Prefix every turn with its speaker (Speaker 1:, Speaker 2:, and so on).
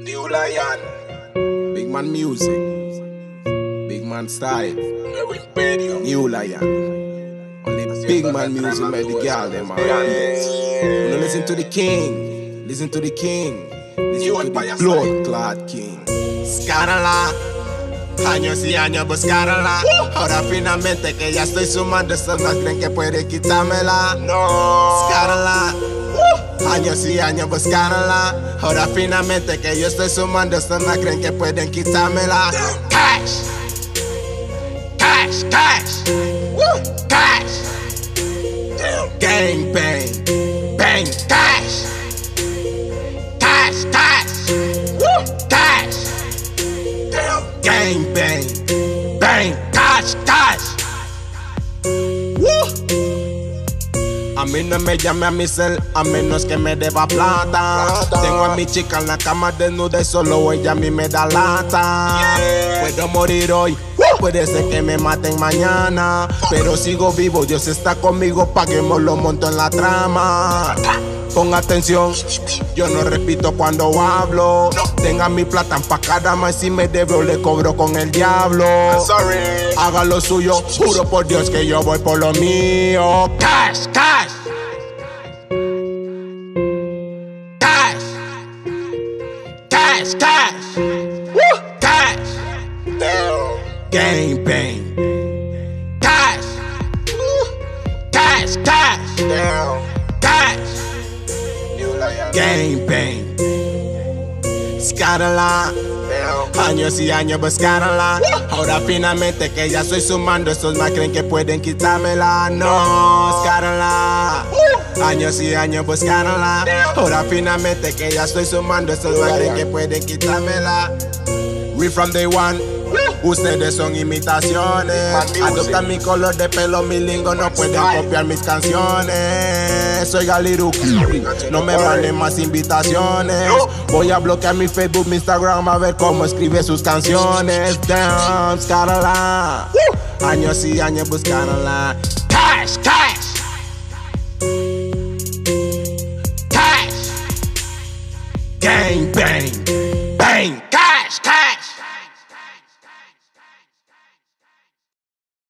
Speaker 1: New Lion,
Speaker 2: Big man music, big man style, new lion. Only big man music make the girl them alright. You listen to the king, listen to the king, listen
Speaker 1: You
Speaker 2: to
Speaker 1: by
Speaker 2: the blood clot king.
Speaker 3: Scarala. Años y años buscarla. Ahora finalmente que ya estoy sumando, estos no creen que puede quitármela.
Speaker 1: No.
Speaker 3: Scarla. Años y años buscarla. Ahora finalmente que yo estoy sumando, estos no creen que pueden quitármela. Cash. Cash, cash. Cash. Gang bang. Bang, cash. Cash, cash. Cash.
Speaker 1: Damn.
Speaker 3: Gang bang, bang, cash, cash. A mí no me llame a mi cel, a menos que me deba plata. Tengo a mi chica en la cama desnuda y solo ella a mí me da lata. Puedo morir hoy, puede ser que me maten mañana. Pero sigo vivo, Dios está conmigo, paguemos los montos en la trama. Pon atención, yo no repito cuando hablo. Tenga mi plata pa' cada más si me debo le cobro con el diablo.
Speaker 1: Sorry.
Speaker 3: Haga lo suyo, juro por Dios que yo voy por lo mío. Cash, cash. Cash. Cash, cash. Cash.
Speaker 1: Damn.
Speaker 3: Gang bang. Gang bang. Scarala. Años y años buscarla. Ahora finalmente que ya estoy sumando, estos más creen que pueden quitármela. No, escárala. Años y años buscarla. Ahora finalmente que ya estoy sumando, estos más creen que pueden quitármela. We from day one. Ustedes son imitaciones. Adoptan mi color de pelo, mi lingo no pueden copiar mis canciones. Soy Galiruki, no me manden más invitaciones. Voy a bloquear mi Facebook, mi Instagram a ver cómo escribe sus canciones. Damn, Scarala. Años y años buscarla. Cash, cash. Cash. Gang bang.